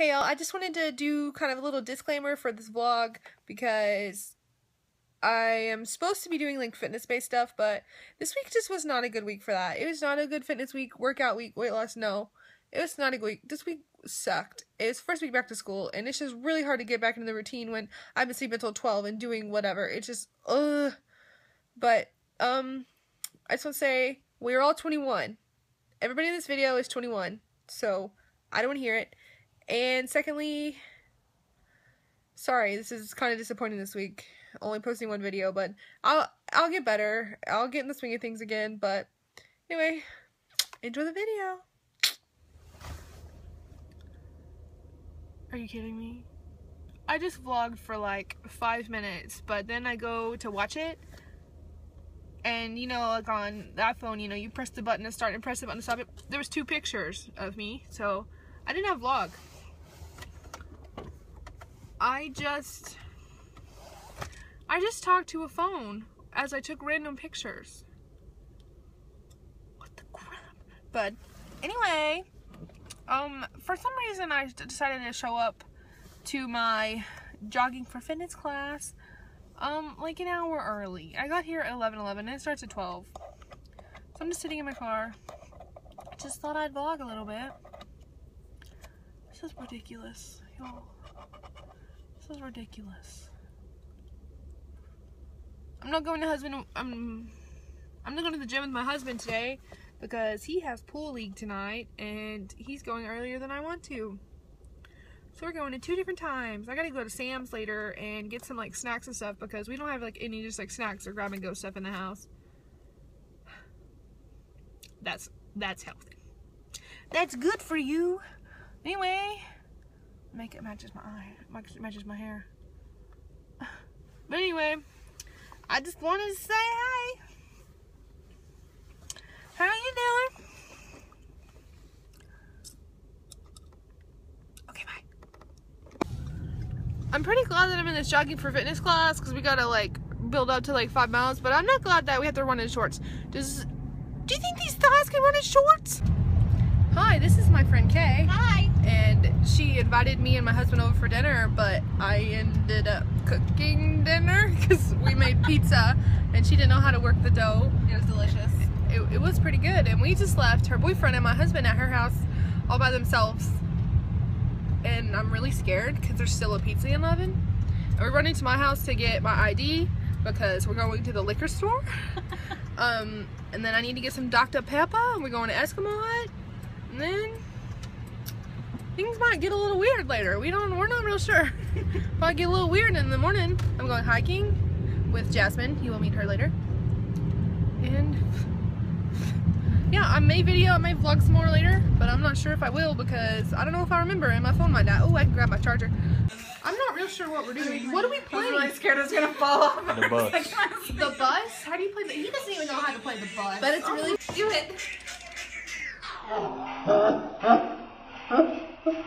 Hey y'all, I just wanted to do kind of a little disclaimer for this vlog because I am supposed to be doing like fitness based stuff, but this week just was not a good week for that. It was not a good fitness week, workout week, weight loss, no. It was not a good week. This week sucked. It was first week back to school, and it's just really hard to get back into the routine when I've been sleeping until 12 and doing whatever. It's just, ugh. But, um, I just want to say, we're all 21. Everybody in this video is 21, so I don't want to hear it. And secondly, sorry, this is kind of disappointing this week. Only posting one video, but I'll I'll get better. I'll get in the swing of things again. But anyway, enjoy the video. Are you kidding me? I just vlogged for like five minutes, but then I go to watch it. And you know, like on that phone, you know, you press the button to start and press the button to stop it. There was two pictures of me, so I didn't have vlog. I just I just talked to a phone as I took random pictures. What the crap? But anyway, um for some reason I decided to show up to my jogging for fitness class um like an hour early. I got here at 11:11 and it starts at 12. So I'm just sitting in my car. Just thought I'd vlog a little bit. This is ridiculous, y'all. Is ridiculous. I'm not going to husband. I'm. I'm not going to the gym with my husband today because he has pool league tonight and he's going earlier than I want to. So we're going at two different times. I gotta go to Sam's later and get some like snacks and stuff because we don't have like any just like snacks or grab and go stuff in the house. That's that's healthy. That's good for you. Anyway, make it matches my eye, matches my hair. But anyway, I just wanted to say hi. How are you doing? Okay, bye. I'm pretty glad that I'm in this jogging for fitness class because we gotta like build up to like five miles, but I'm not glad that we have to run in shorts. Does do you think these thighs can run in shorts? Hi, this is my friend Kay. Hi. Invited me and my husband over for dinner, but I ended up cooking dinner because we made pizza and she didn't know how to work the dough. It was delicious. It, it was pretty good. And we just left her boyfriend and my husband at her house all by themselves. And I'm really scared because there's still a pizza in the oven. And we're running to my house to get my ID because we're going to the liquor store. um, and then I need to get some Dr. Pepper and we're going to Eskimo Hut and then things might get a little weird later. We don't, we're not real sure. Might get a little weird in the morning. I'm going hiking with Jasmine. You will meet her later. And yeah, I may video, I may vlog some more later, but I'm not sure if I will because I don't know if I remember and my phone might die. Oh, I can grab my charger. I'm not real sure what we're doing. What are we playing? I was really scared I was gonna fall off. The bus. The bus? How do you play the, he doesn't even know how to play the bus. But it's really do it. You're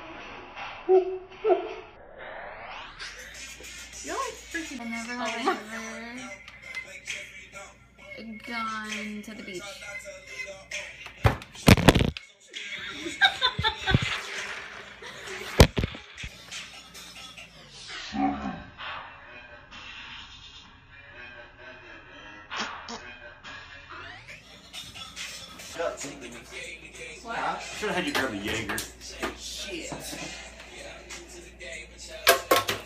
like freaking I never have gone to the beach. Should have had you grab the Jaeger.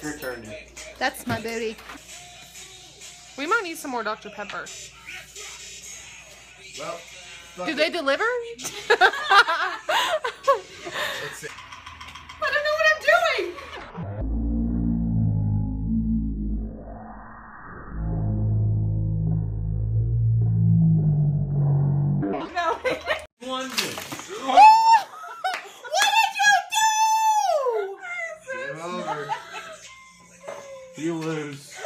Your turn. dude. That's my booty. We might need some more Dr. Pepper. Well, Do they deliver? let's see. You lose.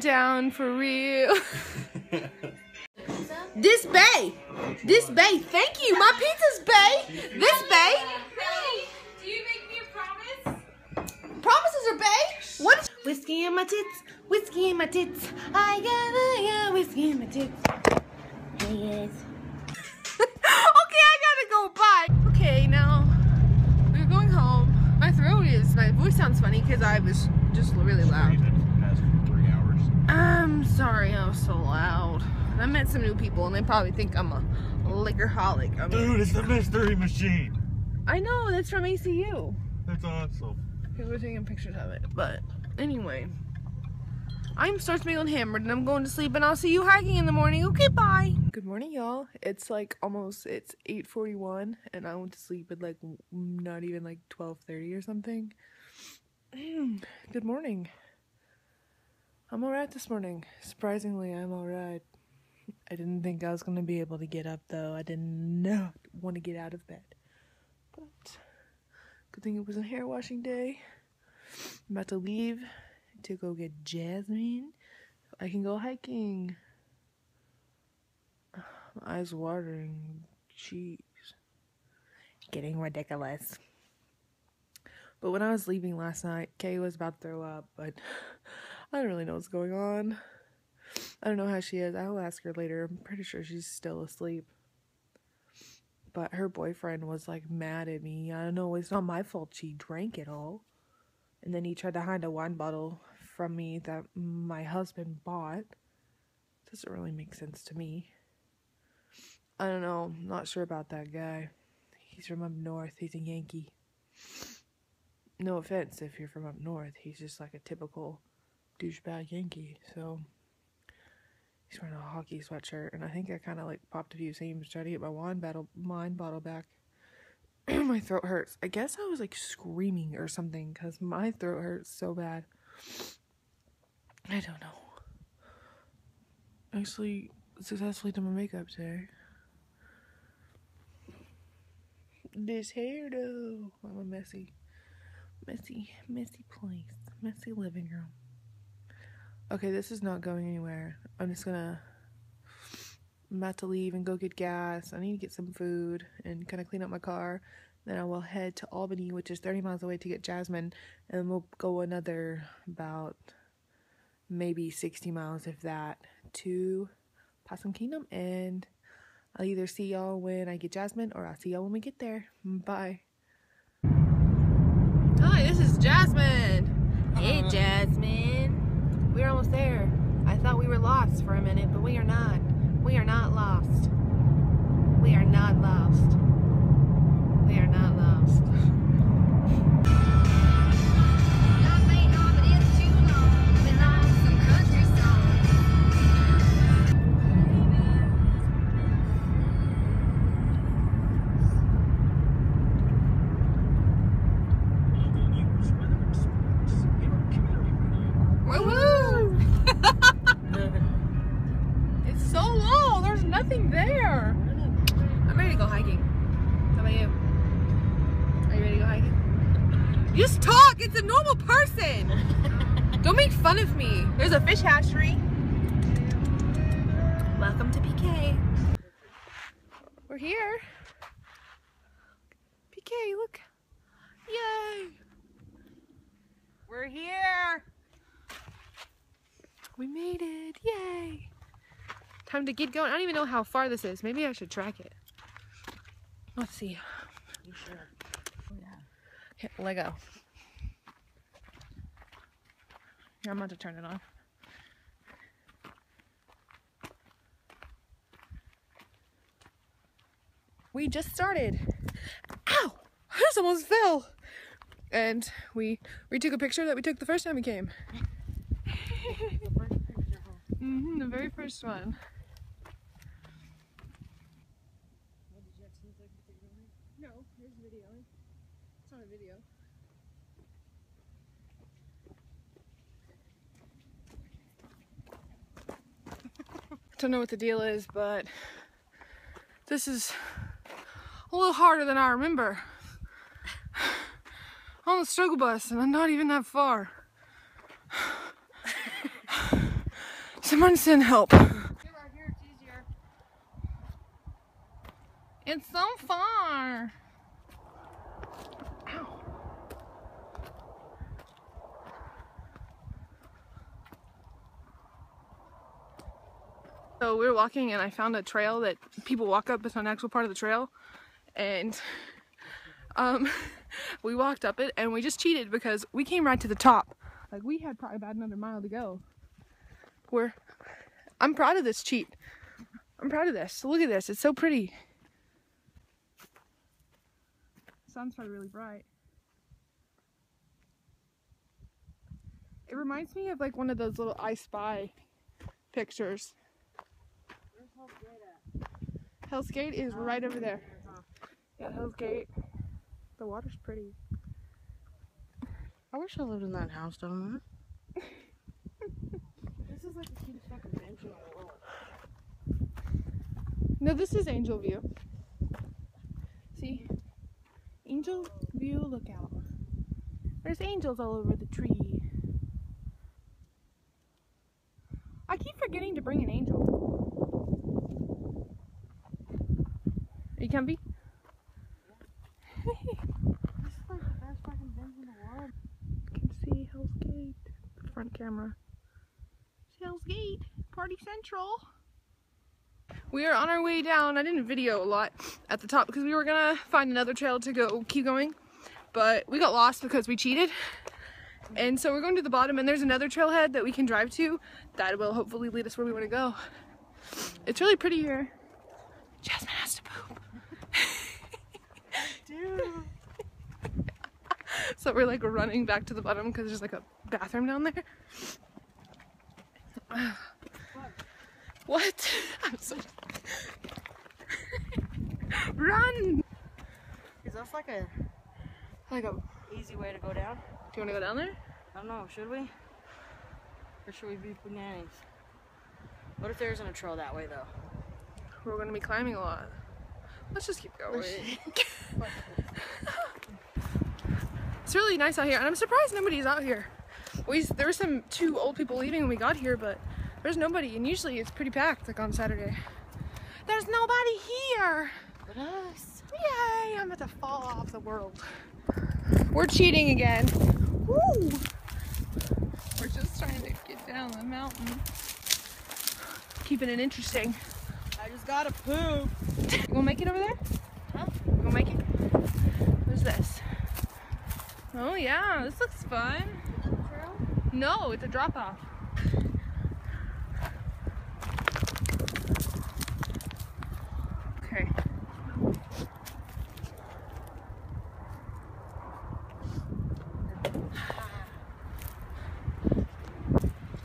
Down for real. this bay. This bay. Thank you. My pizza's bay. This bay. Do you make me a promise? Promises are bay. What is whiskey in my tits? Whiskey in my tits. I got, I got whiskey in my tits. Yes. okay, I gotta go. Bye. Okay, now we're going home. My throat is. My voice sounds funny because I was just really loud. Three hours. I'm sorry I was so loud. I met some new people and they probably think I'm a liquorholic. I mean, Dude, it's the mystery machine. I know that's from ACU. That's awesome. People are taking pictures of it. But anyway, I'm starts feeling hammered and I'm going to sleep and I'll see you hiking in the morning. Okay, bye. Good morning, y'all. It's like almost it's 8:41 and I went to sleep at like not even like 12:30 or something. Good morning. I'm alright this morning. Surprisingly, I'm alright. I didn't think I was gonna be able to get up though. I did not want to get out of bed. But good thing it was a hair washing day. I'm about to leave to go get Jasmine. I can go hiking. My eyes watering. Jeez. Getting ridiculous. But when I was leaving last night, Kay was about to throw up, but I don't really know what's going on. I don't know how she is. I'll ask her later. I'm pretty sure she's still asleep. But her boyfriend was like mad at me. I don't know. It's not my fault she drank it all. And then he tried to hide a wine bottle from me that my husband bought. Doesn't really make sense to me. I don't know. I'm not sure about that guy. He's from up north. He's a Yankee. No offense if you're from up north. He's just like a typical douchebag Yankee. So he's wearing a hockey sweatshirt, and I think I kind of like popped a few seams trying to get my wine bottle wine bottle back. my throat hurts. I guess I was like screaming or something because my throat hurts so bad. I don't know. Actually, successfully did my makeup today. This hair though, I'm a messy, messy, messy place, messy living room. Okay, this is not going anywhere. I'm just gonna. I'm about to leave and go get gas. I need to get some food and kind of clean up my car. Then I will head to Albany, which is 30 miles away, to get Jasmine, and we'll go another about maybe 60 miles, if that, to Possum Kingdom. And I'll either see y'all when I get Jasmine or I'll see y'all when we get there. Bye. Hi, this is Jasmine. Hey, Jasmine. We're almost there. I thought we were lost for a minute, but we are not. We are not lost. We are not lost. It's a normal person. Don't make fun of me. There's a fish hatchery. Welcome to PK. We're here. PK, look. Yay. We're here. We made it. Yay. Time to get going. I don't even know how far this is. Maybe I should track it. Let's see. You sure? Yeah, Lego. I'm about to turn it on. We just started. Ow! I just almost fell. And we retook a picture that we took the first time we came. hmm the very first one. No, there's video. It's not a video. Don't know what the deal is, but this is a little harder than I remember. on the struggle bus and I'm not even that far. Someone send help. It's so far. So we were walking and I found a trail that people walk up. It's an actual part of the trail. And um, we walked up it and we just cheated because we came right to the top. Like we had probably about another mile to go. We're, I'm proud of this cheat. I'm proud of this. Look at this. It's so pretty. sun's probably really bright. It reminds me of like one of those little I Spy pictures. Hell's Gate is right over there. Yeah, Hell's Gate. The water's pretty. I wish I lived in that house down there. This is like the cutest fucking bench in the world. No, this is Angel View. See? Angel View lookout. There's angels all over the tree. I keep forgetting to bring an angel. Are you comfy? This is like the best fucking bench in the world. You can see Hell's Gate. The front camera. See Hell's Gate. Party Central. We are on our way down. I didn't video a lot at the top because we were gonna find another trail to go keep going. But we got lost because we cheated. And so we're going to the bottom and there's another trailhead that we can drive to that will hopefully lead us where we want to go. It's really pretty here. Jasmine has to poop. So we're like running back to the bottom because there's like a bathroom down there. What? I'm so Run! Is that like a Like a, easy way to go down? do you want to go down there? I don't know, should we? Or should we be bananas? What if there isn't a trail that way though? We're gonna be climbing a lot. Let's just keep going. it's really nice out here, and I'm surprised nobody's out here. We there were some two old people leaving when we got here, but there's nobody, and usually it's pretty packed, like on Saturday. There's nobody here. But us. Yay! I'm about to fall off the world. We're cheating again. Woo! We're just trying to get down the mountain. Keeping it interesting. I just gotta poop. You gonna make it over there? Huh? You gonna make it? What's this? Oh yeah, this looks fun. No, it's a drop off. Okay.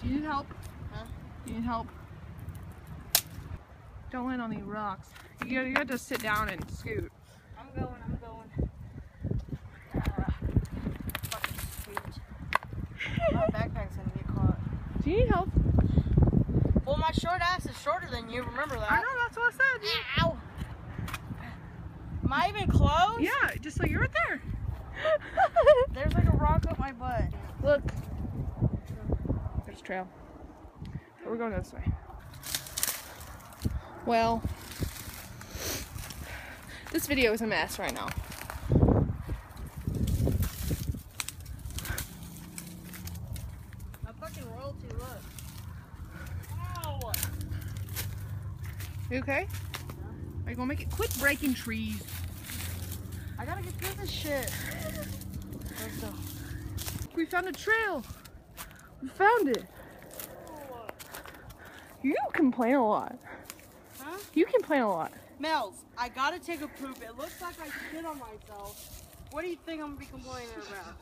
Do you need help? Huh? Do you need help? Don't land on any rocks. You gotta, you gotta sit down and scoot. I'm going, I'm going. Ah, fucking sweet. My backpack's gonna get caught. Do you need help? Well, my short ass is shorter than you, remember that? I know, that's what I said. Ow! Am I even close? Yeah, just like you're right there. There's like a rock up my butt. Look. There's a trail. But we're going this way. Well, this video is a mess right now. My fucking royalty, look. Ow! You okay? Are you gonna make it? Quit breaking trees. I gotta get through this shit. Let's go. We found a trail. We found it. You complain a lot. Huh? You complain a lot. Mel's, I gotta take a poop. It looks like I shit on myself. What do you think I'm gonna be complaining about?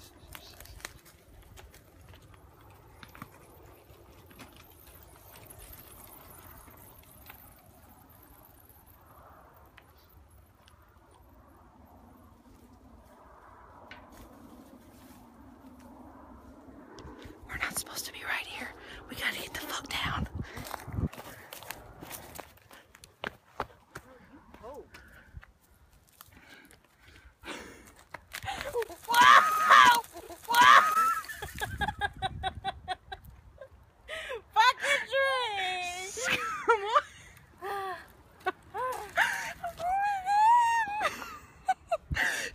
We're not supposed to be right here. We gotta get the fuck down. Wow!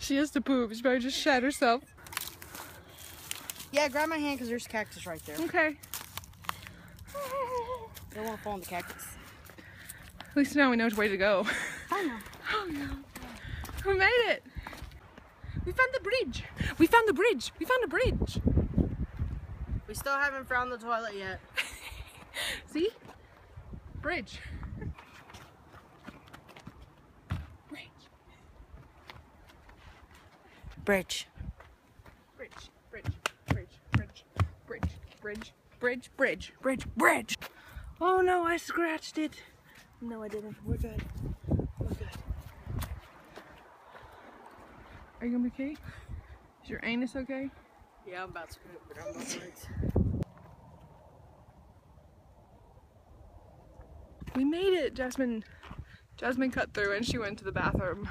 She has to poop. She probably just shat herself. Yeah, grab my hand because there's cactus right there. Okay. Don't want to fall in the cactus. At least now we know which way to go. I know. Oh no. We made it. We found the bridge. We found the bridge. We found a bridge. We still haven't found the toilet yet. See? Bridge. Bridge. Bridge. Bridge. Bridge. Bridge. Bridge. Bridge. Bridge. Bridge. Bridge. Bridge. Oh no, I scratched it. No, I didn't. We're good. We're good. Are you gonna be okay? Is your anus okay? Yeah, I'm about to poop, but I'm not worried. We made it, Jasmine. Jasmine cut through and she went to the bathroom.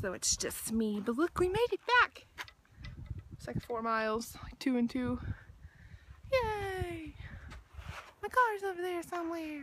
So it's just me. But look, we made it back. It's like four miles, like two and two. Yay! My car's over there somewhere.